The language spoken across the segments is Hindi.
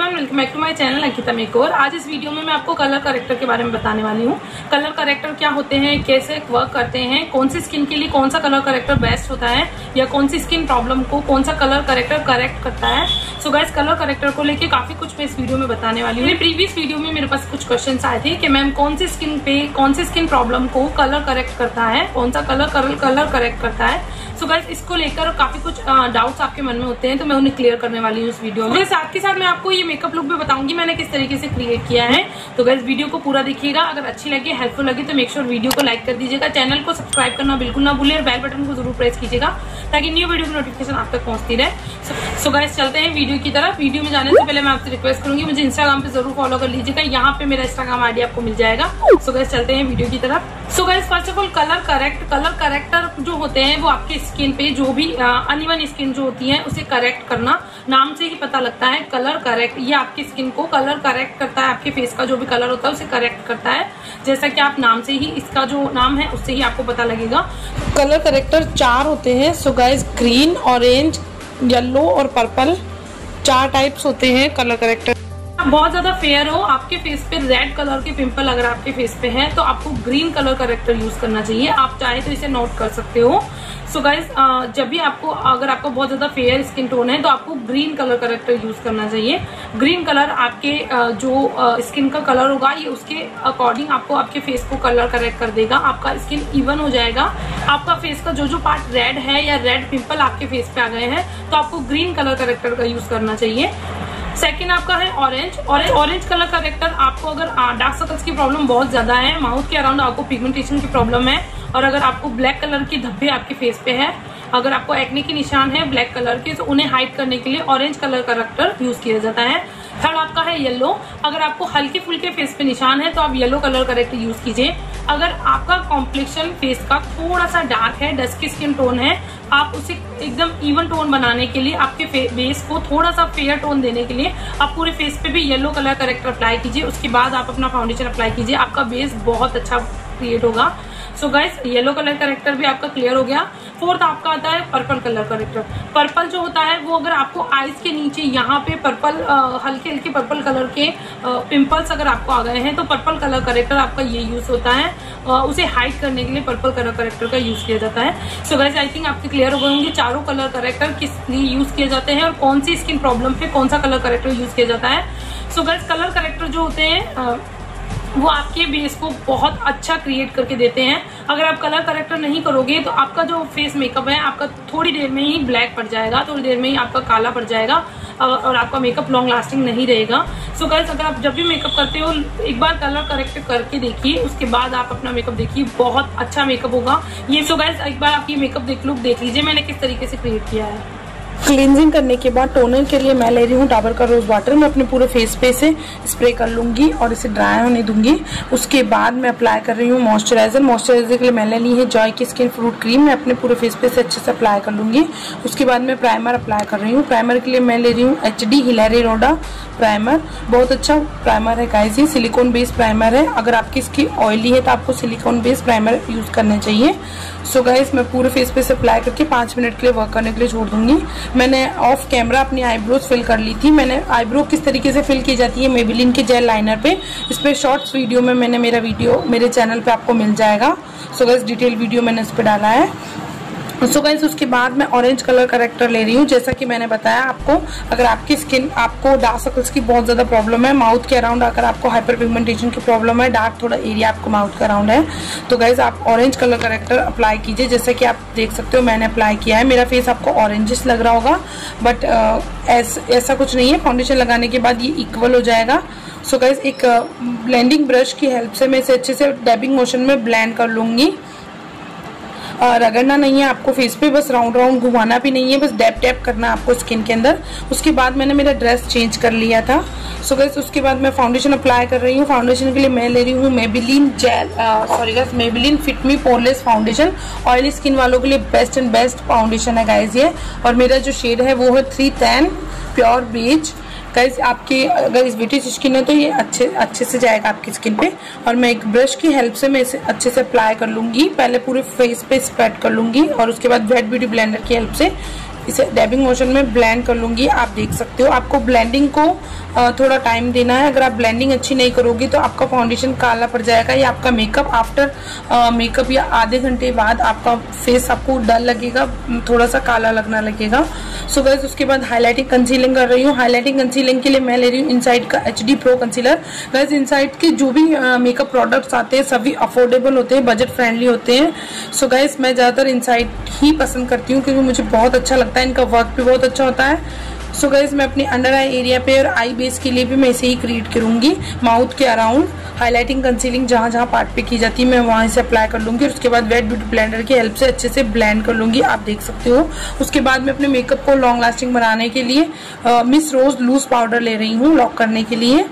Everyone welcome back to my channel Ankita मेकोर आज इस वीडियो में मैं आपको कलर करेक्टर के बारे में बताने वाली हूँ। कलर करेक्टर क्या होते हैं, कैसे वर्क करते हैं, कौन सी स्किन के लिए कौन सा कलर करेक्टर बेस्ट होता है, या कौन सी स्किन प्रॉब्लम को कौन सा कलर करेक्टर करेक्ट करता है। So so guys colour corrector को लेकर काफ़ी कुछ मैं इस वीडियो में बताने वाली हूँ। प्रीवियस वीडियो में मेरे पास कुछ क्वेश्चन आए थे कि मैम कौन सी स्किन पे, कौन सी स्किन प्रॉब्लम को कलर करेक्ट करता है, कौन सा कलर कलर करेक्ट करता है। सो so इसको लेकर काफ़ी कुछ डाउट्स आपके मन में होते हैं तो मैं उन्हें क्लियर करने वाली हूँ इस वीडियो में। साथ के साथ मैं आपको ये मेकअप लुक भी बताऊँगी, मैंने किस तरीके से क्रिएट किया है। तो गैस वीडियो को पूरा देखिएगा। अगर अच्छी लगी हेल्पफुल लगी तो मेक श्योर वीडियो को लाइक कर दीजिएगा। चैनल को सब्सक्राइब करना बिल्कुल ना भूलिए और बेल बटन को ज़रूर प्रेस कीजिएगा, ताकि न्यू वीडियो की नोटिफिकेशन आप तक पहुँचती रहे। सो गैस चलते हैं वीडियो की तरफ़। वीडियो में जाने से पहले मैं आपसे रिक्वेस्ट करूँगी, मुझे इंस्टाग्राम पे ज़रूर फॉलो कर लीजिएगा। यहाँ पे मेरा इंस्टाग्राम आईडी आपको मिल जाएगा। सो गैस चलते हैं वीडियो की तरफ़। So guys first of all colour correct colour corrector जो होते हैं, वो आपके स्किन पे जो भी अनइवन स्किन जो होती है, उसे करेक्ट करना। नाम से ही पता लगता है कलर करेक्ट ये आपकी स्किन को कलर करेक्ट करता है, आपके फेस का जो भी कलर होता है, उसे करेक्ट करता है। जैसा कि आप नाम से ही, इसका जो नाम है, उससे ही आपको पता लगेगा। कलर करेक्टर चार होते हैं। So guys green orange yellow और पर्पल चार टाइप्स होते हैं कलर करेक्टर बहुत ज़्यादा फेयर हो, आपके फेस पे रेड कलर के पिंपल अगर आपके फेस पे है तो आपको ग्रीन कलर करेक्टर यूज़ करना चाहिए। आप चाहे तो इसे नोट कर सकते हो। सो गाइज़ जब भी आपको, अगर आपको बहुत ज़्यादा फेयर स्किन टोन है तो आपको ग्रीन कलर करेक्टर यूज़ करना चाहिए। ग्रीन कलर आपके जो स्किन का कलर होगा, ये उसके अकॉर्डिंग आपको आपके फेस को कलर करेक्ट कर देगा। आपका स्किन इवन हो जाएगा। आपका फेस का जो जो पार्ट रेड है या रेड पिंपल आपके फेस पे आ गए हैं तो आपको ग्रीन कलर करेक्टर का यूज़ करना चाहिए। सेकेंड आपका है orange orange orange colour corrector आपको अगर डार्क सर्कल्स की प्रॉब्लम बहुत ज़्यादा है माउथ के अराउंड आपको पिगमेंटेशन की प्रॉब्लम है और अगर आपको ब्लैक कलर की धब्बे आपके फेस पे है, अगर आपको एक्ने के निशान है ब्लैक कलर के तो उन्हें हाइड करने के लिए ऑरेंज कलर का करेक्टर यूज़ किया जाता है। थर्ड आपका है येलो अगर आपको हल्के फुल्के फेस पे निशान है तो आप येलो कलर करेक्टर यूज़ कीजिए। अगर आपका कॉम्प्लेक्शन फेस का थोड़ा सा डार्क है डस्की स्किन टोन है, आप उसे एकदम इवन टोन बनाने के लिए, आपके बेस को थोड़ा सा फेयर टोन देने के लिए, आप पूरे फेस पे भी येलो कलर करेक्टर अप्लाई कीजिए। उसके बाद आप अपना फाउंडेशन अप्लाई कीजिए। आपका बेस बहुत अच्छा क्रिएट होगा। So guys yellow colour corrector भी आपका क्लियर हो गया। फोर्थ आपका आता है पर्पल कलर करेक्टर पर्पल जो होता है वो अगर आपको आईज के नीचे यहाँ पे पर्पल हल्के हल्के पर्पल कलर के पिंपल्स अगर आपको आ गए हैं तो पर्पल कलर करेक्टर आपका ये यूज़ होता है। आ, उसे हाइड करने के लिए पर्पल कलर करेक्टर का यूज़ किया जाता है। सो गाइस आई थिंक आपके क्लियर हो गए होंगे चारों कलर करेक्टर किस लिए यूज़ किए जाते हैं और कौन सी स्किन प्रॉब्लम पे कौन सा कलर करेक्टर यूज़ किया जाता है। सो गाइस कलर करेक्टर जो होते हैं वो आपके बेस को बहुत अच्छा क्रिएट करके देते हैं। अगर आप कलर करेक्टर नहीं करोगे तो आपका जो फेस मेकअप है, आपका थोड़ी देर में ही ब्लैक पड़ जाएगा, थोड़ी देर में ही आपका काला पड़ जाएगा और आपका मेकअप लॉन्ग लास्टिंग नहीं रहेगा। सो so गर्ल्स अगर आप जब भी मेकअप करते हो, एक बार कलर करेक्ट करके देखिए, उसके बाद आप अपना मेकअप देखिए, बहुत अच्छा मेकअप होगा। ये सो so गर्ल्स एक बार आप ये मेकअप देख लुक देख लीजिए, मैंने किस तरीके से क्रिएट किया है। क्लींजिंग करने के बाद टोनर के लिए मैं ले रही हूँ डाबर का रोज वाटर मैं अपने पूरे फेस पे से स्प्रे कर लूँगी और इसे ड्राई होने दूँगी। उसके बाद मैं अप्लाई कर रही हूँ मॉइस्चराइजर मॉइस्चराइजर के लिए मैंने ली है जॉय की स्किन फ्रूट क्रीम मैं अपने पूरे फेस पे से अच्छे से अप्लाई कर लूँगी। उसके बाद मैं प्राइमर अप्लाई कर रही हूँ। प्राइमर के लिए मैं ले रही हूँ एच डी रोडा प्राइमर बहुत अच्छा प्राइमर है गाइस ये सिलिकॉन बेस्ड प्राइमर है। अगर आपकी स्किन ऑयली है तो आपको सिलिकॉन बेस्ड प्राइमर यूज़ करना चाहिए। सो गाइस मैं पूरे फेस पे से अप्लाई करके पाँच मिनट के लिए वर्क करने के लिए छोड़ दूँगी। मैंने ऑफ़ कैमरा अपनी आईब्रोज फिल कर ली थी। मैंने आईब्रो किस तरीके से फिल की जाती है? मेबिलिन के जेल लाइनर पे। इस पर शॉर्ट्स वीडियो में मैंने मेरा वीडियो मेरे चैनल पे आपको मिल जाएगा। सो गाइस डिटेल वीडियो मैंने इस पर डाला है। सो गाइज़ उसके बाद मैं ऑरेंज कलर करेक्टर ले रही हूँ। जैसा कि मैंने बताया आपको, अगर आपकी स्किन आपको डार्क सर्कल्स की बहुत ज़्यादा प्रॉब्लम है माउथ के अराउंड अगर आपको हाइपर पिगमेंटेशन की प्रॉब्लम है डार्क थोड़ा एरिया आपको माउथ के अराउंड है तो गाइज़ आप ऑरेंज कलर करेक्टर अप्लाई कीजिए। जैसा कि आप देख सकते हो, मैंने अप्लाई किया है। मेरा फेस आपको ऑरेंजिस लग रहा होगा बट ऐसा कुछ नहीं है। फाउंडेशन लगाने के बाद ये इक्वल हो जाएगा। सो so गाइज़ एक ब्लेंडिंग ब्रश की हेल्प से मैं इसे अच्छे से डैबिंग मोशन में ब्लेंड कर लूँगी। रगड़ना नहीं है, आपको फेस पे बस राउंड राउंड घुमाना भी नहीं है, बस डैप टैप करना आपको स्किन के अंदर। उसके बाद मैंने मेरा ड्रेस चेंज कर लिया था। सो गैस उसके बाद मैं फाउंडेशन अप्लाई कर रही हूँ। फाउंडेशन के लिए मैं ले रही हूँ Maybelline gel sorry guys Maybelline fit me poreless foundation oily skin वालों के लिए बेस्ट एंड बेस्ट फाउंडेशन है गाइज़ ये। और मेरा जो शेड है, वो है three ten pure beach guys आपकी, अगर इस ब्यूटी स्किन है तो ये अच्छे अच्छे से जाएगा आपकी स्किन पे। और मैं एक ब्रश की हेल्प से मैं इसे अच्छे से अप्लाई कर लूँगी। पहले पूरे फेस पे स्प्रेड कर लूँगी और उसके बाद वेट ब्यूटी ब्लेंडर की हेल्प से। इसे डैबिंग मोशन में ब्लेंड कर लूँगी, आप देख सकते हो। आपको ब्लेंडिंग को थोड़ा टाइम देना है। अगर आप ब्लेंडिंग अच्छी नहीं करोगे तो आपका फाउंडेशन काला पड़ जाएगा या आपका मेकअप आफ्टर मेकअप या आधे घंटे बाद आपका फेस आपको डल लगेगा थोड़ा सा काला लगना लगेगा। सो गैस उसके बाद हाईलाइटिंग कंसीलिंग कर रही हूँ। हाईलाइटिंग कंसीलिंग के लिए मैं ले रही हूँ इनसाइड का H D pro concealer guys insight के जो भी मेकअप प्रोडक्ट्स आते हैं, सभी अफोर्डेबल होते हैं बजट फ्रेंडली होते हैं। सो गैस मैं ज़्यादातर इनसाइड ही पसंद करती हूँ, क्योंकि मुझे बहुत अच्छा लगता है। इनका वर्क भी बहुत अच्छा होता है। सो so गैस मैं अपनी अंडर आई एरिया पे और आई बेस के लिए भी मैं इसे ही क्रिएट करूँगी। माउथ के अराउंड हाईलाइटिंग कंसीलिंग जहाँ जहाँ पार्ट पे की जाती है, मैं वहाँ से अप्लाई कर लूँगी। और उसके बाद वेट ब्यूटी ब्लेंडर की हेल्प से अच्छे से ब्लेंड कर लूँगी, आप देख सकते हो। उसके बाद मैं अपने मेकअप को लॉन्ग लास्टिंग बनाने के लिए मिस रोज लूज पाउडर ले रही हूँ लॉक करने के लिए।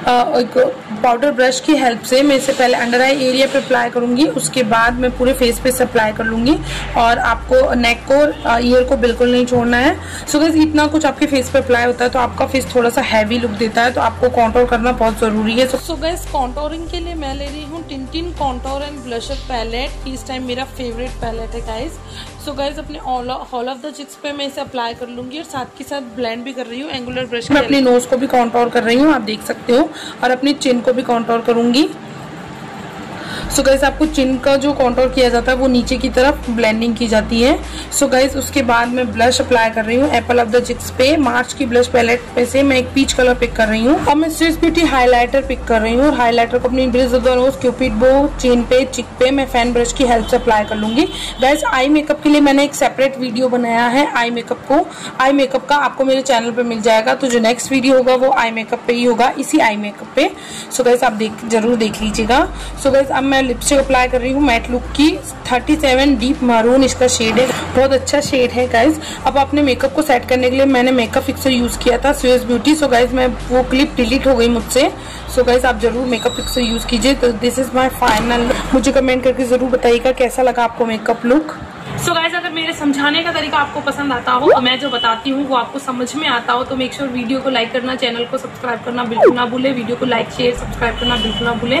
एक पाउडर ब्रश की हेल्प से मैं इसे पहले अंडर आई एरिया पे अप्लाई करूँगी उसके बाद मैं पूरे फेस पे से अप्लाई कर लूँगी और आपको नेक को ईयर को बिल्कुल नहीं छोड़ना है। सो so, इतना कुछ आपके फेस पे अप्लाई होता है तो आपका फेस थोड़ा सा हैवी लुक देता है तो आपको कॉन्टोर करना बहुत ज़रूरी है। सो गैस कॉन्टोरिंग के लिए मैं ले रही हूँ tin contour and blusher palette इस टाइम मेरा फेवरेट पैलेट है गाइज़ सो गाइज़ अपने हॉल ऑफ़ द चिक्स पे मैं इसे अप्लाई कर लूँगी और साथ के साथ ब्लेंड भी कर रही हूँ एंगुलर ब्रश मैं अपनी नोज़ को भी कॉन्ट्रोल कर रही हूँ आप देख सकते हो और अपनी चिन को भी कॉन्ट्रोल करूँगी। सो गाइज़ आपको चिन का जो कॉन्टोर किया जाता है, वो नीचे की तरफ़ ब्लेंडिंग की जाती है। सो गाइज़ उसके बाद मैं ब्लश अप्लाई कर रही हूँ एप्पल ऑफ़ द चिक्स पे। मार्च की ब्लश पैलेट पे से मैं एक पीच कलर पिक कर रही हूँ। अब मैं स्विस ब्यूटी हाईलाइटर पिक कर रही हूँ। हाईलाइटर को अपनी ब्रिज रोज बो चिन पे चिक पे मैं फ़ैन ब्रश की हेल्प से अप्लाई कर लूँगी। गाइज़ आई मेकअप के लिए मैंने एक सेपरेट वीडियो बनाया है आई मेकअप को। आई मेकअप का आपको मेरे चैनल पर मिल जाएगा। तो जो नेक्स्ट वीडियो होगा, वो आई मेकअप पे ही होगा, इसी आई मेकअप पे। सो गाइज़ आप देख, ज़रूर देख लीजिएगा। सो गाइज़ अब मैं लिपस्टिक अप्लाई कर रही हूँ मैट लुक की। 37 डीप मारून इसका शेड है। बहुत अच्छा शेड है गाइज़ अब अपने मेकअप को सेट करने के लिए मैंने मेकअप फिक्सर यूज़ किया था स्वेस ब्यूटी सो गाइज़ मैं वो क्लिप डिलीट हो गई मुझसे। सो गाइज़ आप ज़रूर मेकअप फिक्सर यूज़ कीजिए। तो दिस इज़ माई फाइनल मुझे कमेंट करके ज़रूर बताइएगा कैसा लगा आपको makeup look so so guys अगर मेरे समझाने का तरीका आपको पसंद आता हो और मैं जो बताती हूँ वो आपको समझ में आता हो तो मेक श्योर वीडियो को लाइक करना चैनल को सब्सक्राइब करना बिल्कुल ना भूले। वीडियो को लाइक शेयर सब्सक्राइब करना बिल्कुल ना भूले।